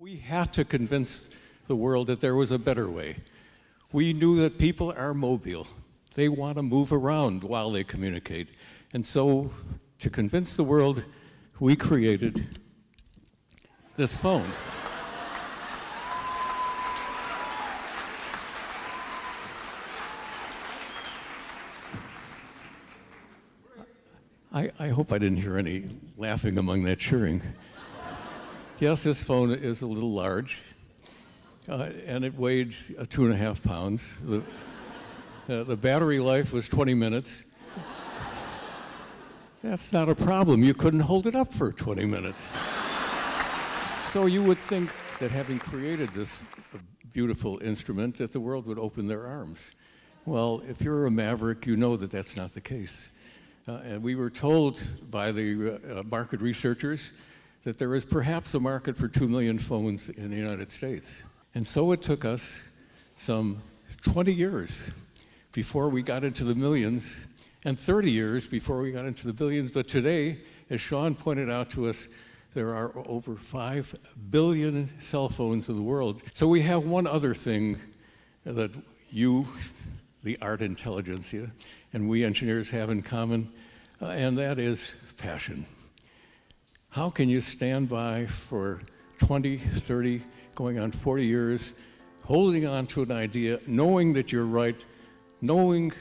We had to convince the world that there was a better way. We knew that people are mobile. They want to move around while they communicate. And so, to convince the world, we created this phone. I, I, hope I didn't hear any laughing among that cheering. Yes, this phone is a little large, uh, and it weighed uh, two and a half pounds. The, uh, the battery life was 20 minutes. That's not a problem. You couldn't hold it up for 20 minutes. so you would think that having created this beautiful instrument, that the world would open their arms. Well, if you're a maverick, you know that that's not the case. Uh, and we were told by the uh, market researchers that there is perhaps a market for 2 million phones in the United States. And so it took us some 20 years before we got into the millions, and 30 years before we got into the billions. But today, as Sean pointed out to us, there are over 5 billion cell phones in the world. So we have one other thing that you, the art intelligentsia, and we engineers have in common, uh, and that is passion. How can you stand by for 20, 30, going on 40 years, holding on to an idea, knowing that you're right, knowing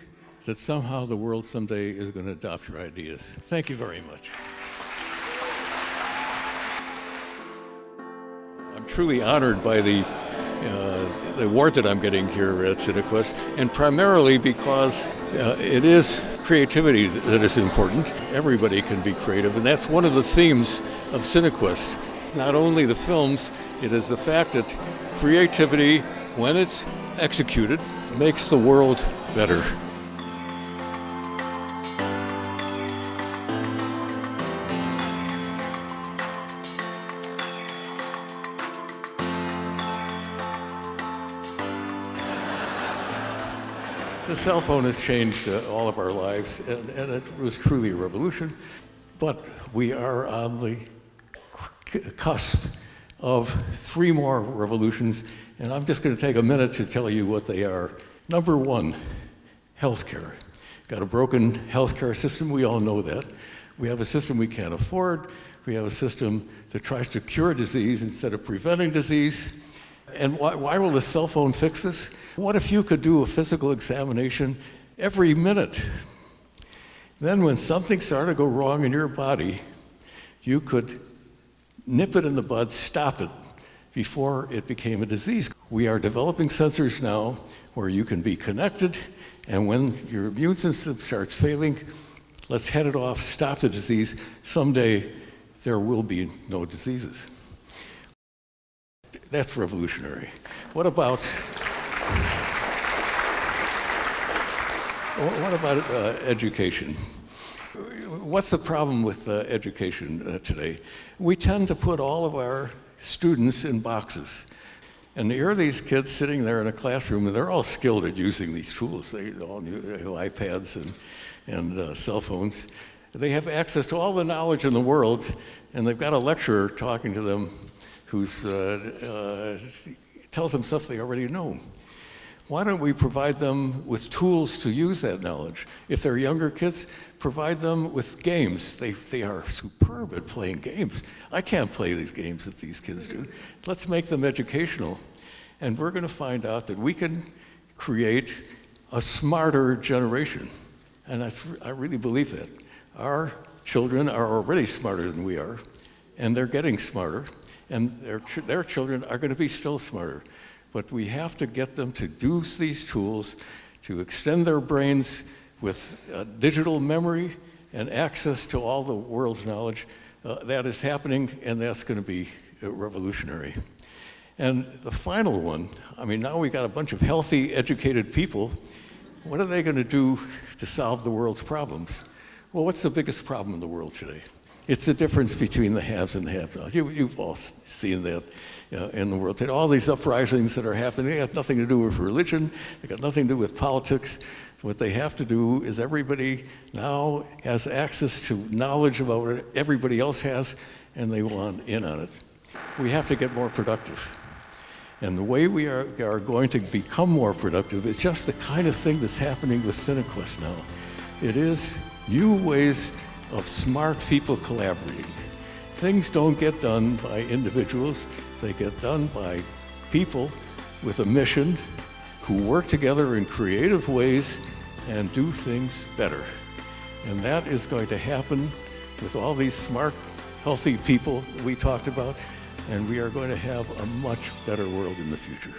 that somehow the world someday is going to adopt your ideas? Thank you very much. I'm truly honored by the uh, the award that I'm getting here at CineQuest, and primarily because uh, it is creativity that is important. Everybody can be creative, and that's one of the themes of CineQuest. It's not only the films, it is the fact that creativity, when it's executed, makes the world better. The cell phone has changed uh, all of our lives, and, and, it was truly a revolution. But we are on the cusp of three more revolutions, and I'm just going to take a minute to tell you what they are. Number one, healthcare. Got a broken healthcare system, we all know that. We have a system we can't afford. We have a system that tries to cure disease instead of preventing disease. And why, why will the cell phone fix this? What if you could do a physical examination every minute? Then, when something started to go wrong in your body, you could nip it in the bud, stop it before it became a disease. We are developing sensors now where you can be connected, and when your immune system starts failing, let's head it off, stop the disease. Someday there will be no diseases. That's revolutionary. What about what about uh, education? What's the problem with uh, education uh, today? We tend to put all of our students in boxes. And here are these kids sitting there in a classroom, and they're all skilled at using these tools. They all have iPads and, and uh, cell phones. They have access to all the knowledge in the world, and they've got a lecturer talking to them who uh, uh, tells them stuff they already know. Why don't we provide them with tools to use that knowledge? If they're younger kids, provide them with games. They, they are superb at playing games. I can't play these games that these kids do. Let's make them educational. And we're going to find out that we can create a smarter generation. And I, I really believe that. Our children are already smarter than we are, and they're getting smarter and their, their children are going to be still smarter. But we have to get them to use these tools to extend their brains with uh, digital memory and access to all the world's knowledge. Uh, that is happening, and that's going to be uh, revolutionary. And the final one, I mean, now we've got a bunch of healthy, educated people. What are they going to do to solve the world's problems? Well, what's the biggest problem in the world today? It's the difference between the haves and the have-nots. You, have all seen that uh, in the world today. All these uprisings that are happening, they have nothing to do with religion. They got nothing to do with politics. What they have to do is everybody now has access to knowledge about what everybody else has, and they want in on it. we have to get more productive. And the way we are, are going to become more productive is just the kind of thing that's happening with CineQuest now. It is new ways of smart people collaborating. Things don't get done by individuals, they get done by people with a mission who work together in creative ways and do things better. And that is going to happen with all these smart, healthy people we talked about, and we are going to have a much better world in the future.